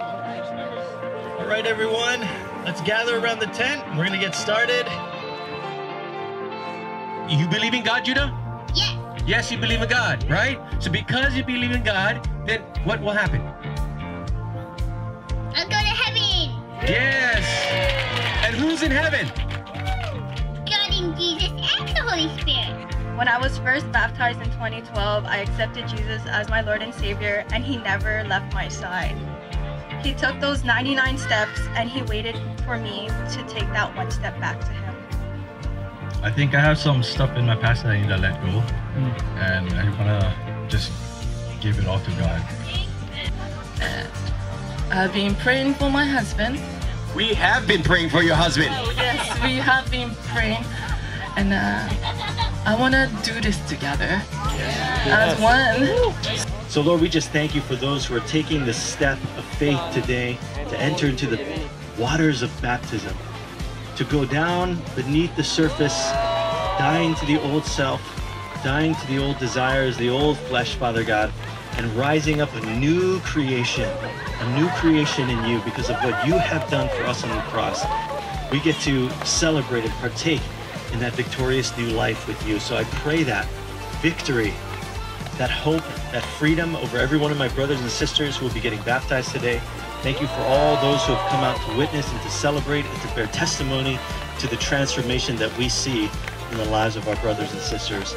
All right, everyone, let's gather around the tent. We're going to get started. You believe in God, Judah? Yes. Yes, you believe in God, right? So because you believe in God, then what will happen? I'll go to heaven. Yes. And who's in heaven? God and Jesus and the Holy Spirit. When I was first baptized in 2012, I accepted Jesus as my Lord and Savior, and He never left my side. He took those 99 steps and He waited for me to take that one step back to Him. I think I have some stuff in my past that I need to let go, and I want to just give it all to God. I've been praying for my husband. We have been praying for your husband. Yes, we have been praying, and uh, I want to do this together as one. So, Lord, we just thank you for those who are taking the step of faith today to enter into the waters of baptism, to go down beneath the surface, dying to the old self, dying to the old desires, the old flesh, Father God, and rising up a new creation, a new creation in you because of what you have done for us on the cross. We get to celebrate and partake in that victorious new life with you. So I pray that victory that hope, that freedom over every one of my brothers and sisters who will be getting baptized today. Thank you for all those who have come out to witness and to celebrate and to bear testimony to the transformation that we see in the lives of our brothers and sisters.